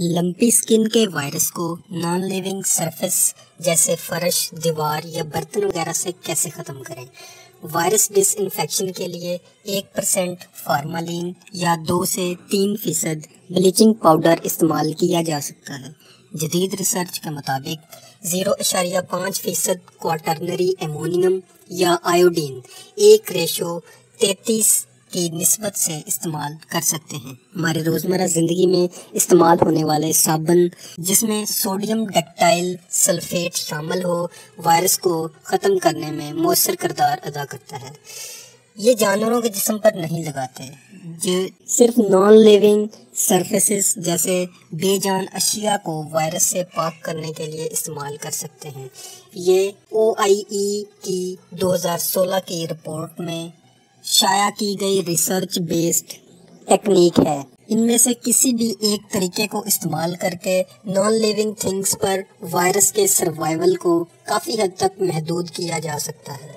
Lumpy skin के virus को non living surface जैसे फर्श, दीवार या बर्तन वगैरह से कैसे ख़त्म करें? वायरस डिसइंफेक्शन के लिए एक परसेंट फार्मालिन या दो से तीन फ़ीसद ब्लीचिंग पाउडर इस्तेमाल किया जा सकता है। जदीद रिसर्च के मुताबिक ज़ीरो अशारिया पाँच फ़ीसद क्वाटरनरी एमोनियम या आयोडीन एक रेशो तैतीस की नस्बत से इस्तेमाल कर सकते हैं। हमारे रोज़मर्रा ज़िंदगी में इस्तेमाल होने वाले साबन, जिसमें सोडियम डक्टाइल सल्फेट शामिल हो, वायरस को ख़त्म करने में मौसर करदार अदा करता है। ये जानवरों के जिसम पर नहीं लगाते। जो सिर्फ़ नॉन लिविंग सरफेसेस जैसे बेजान अशिया को वायरस से पाक करने के लिए इस्तेमाल कर सकते हैं। ये ओ ई की 2016 की रिपोर्ट में शाया की गई रिसर्च बेस्ड टेक्निक है। इनमें से किसी भी एक तरीके को इस्तेमाल करके नॉन लिविंग थिंग्स पर वायरस के सर्वाइवल को काफ़ी हद तक महदूद किया जा सकता है।